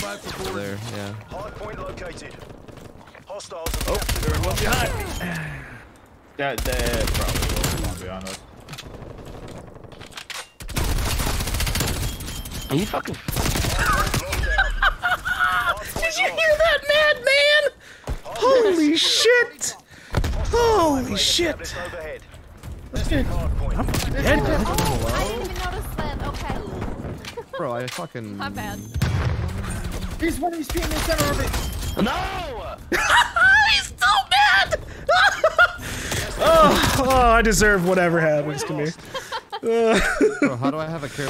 There, yeah. Hard point located. Hostiles Oh, have captured there's one the behind me. That, that probably will one behind us. Are you fucking? Did you hear that, madman? Holy shit! Holy shit! overhead. That's good. Hard point. I'm dead. Oh, I didn't even notice that. Okay. Bro, I fucking. My bad. He's one of these people in the center of it. No! He's so mad! oh, oh, I deserve whatever happens to me. Bro, how do I have a care?